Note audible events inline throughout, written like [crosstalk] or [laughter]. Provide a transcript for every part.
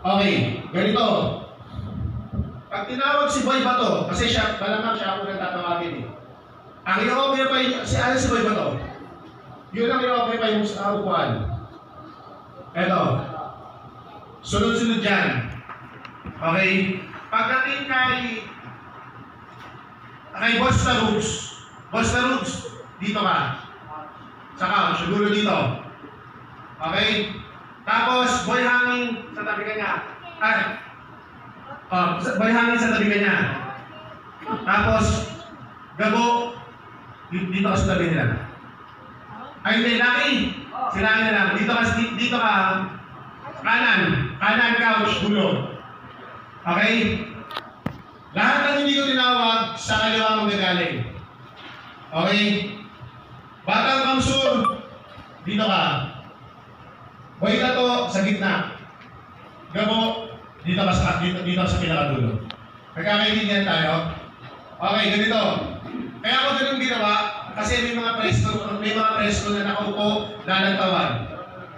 Okay, ganito. Pag tinawag si Boy Bato, kasi siya, malamang siya ako nang tatawagin eh. Ang i-offer pa yung, si ano si Boy Bato? Yun ang i-offer pa yung sa upuan. Eto. Sunod-sunod dyan. Okay? Pagdating kay kay Boss Roots, Boss Roots, dito ka. Saka, siguro dito. Okay? Tapos, boy hanging sa tabi ka niya. Ay, oh, boy hanging sa tabi ka niya. Tapos, gabo, di- dito ka sa tabi nila. Ay, hindi, laki. Sila na lang. Dito ka, di- dito ka, kanan. Kanan couch, dulo. Okay? Lahat ng hindi ko tinawag, sa kaliwa mo gagaling. Okay? Batang kamsur, dito ka. Boy ka to, sa gitna. Gabo, dito ka sa, dito, dito sa pinakadulo. Nagkakaintindihan tayo? Okay, ganito. Kaya ako ganun ginawa, kasi may mga presko, may mga presko na nakaupo, lalagtawan.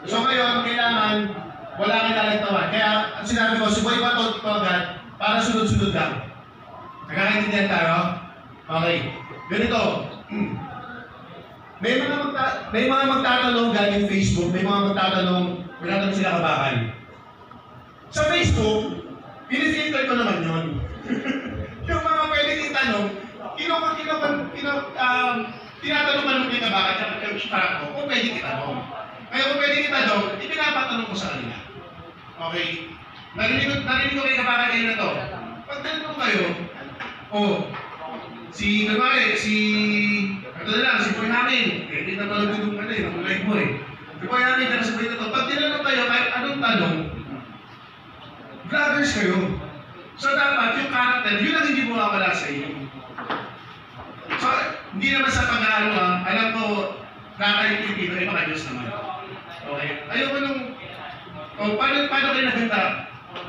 So ngayon, kailangan wala kang lalagtawan. Kaya ang sinabi ko, si Boy ba to, to agad, para sunod-sunod lang. Nagkakaintindihan tayo? Okay. Ganito. [clears throat] May mga magta may mga magtatanong galing Facebook, may mga magtatanong, wala naman sila kabakal. Sa Facebook, pinifilter ko naman yun. [laughs] yung mga pwedeng itanong, kino kino kino um, tinatanong man ng kabakal sa sa parang ko, kung pwede itanong. Kaya kung pwede itanong, ipinapatanong ko sa kanila. Okay? Narinig ko, narinig ko kay kabakal kayo na to. Pag tanong kayo, oh, Si, kunwari, si, ito lang, si Boy Hamin. Eh, hindi na pala yung ano eh, ang live mo eh. Si Boy Hamin, pero sa to. Pag tinanong kayo, kahit anong tanong, vloggers kayo. So dapat yung character, yun ang hindi mawawala sa inyo. So, hindi naman sa pag-aano ah, alam ko, nakakayung Pilipino, eh baka Diyos naman. Okay? Ayoko nung, o paano, paano kayo naganda?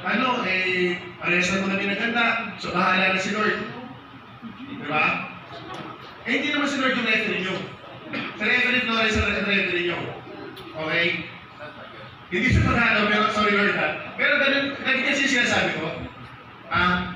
Ano, eh, parehas na mga pinaganda, so bahala na si Lord. Di ba? Eh, hindi naman si Lord yung referee nyo. Sa referee Flores ang referee nyo. Okay? Hindi siya pagkano, pero sorry Lord ha. Pero ganun, ganun kasi sinasabi ko. Ah,